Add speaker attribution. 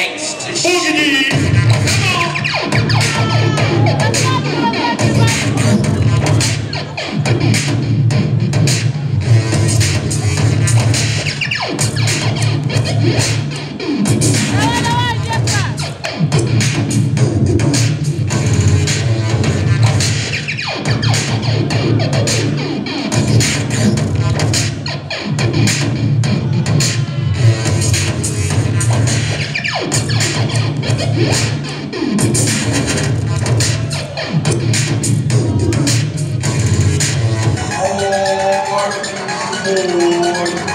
Speaker 1: gangsta
Speaker 2: Boogie.
Speaker 1: Lord.